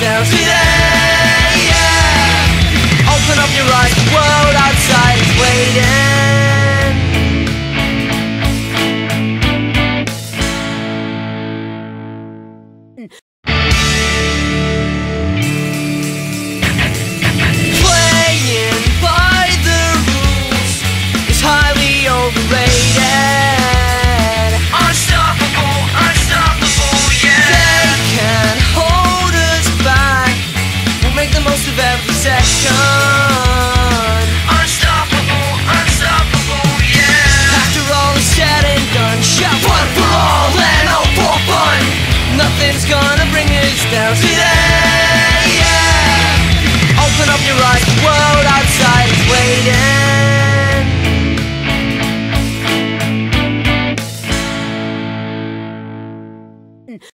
downstairs today. Yeah. Open up your eyes, the world outside is waiting. Mm. It's gonna bring us down today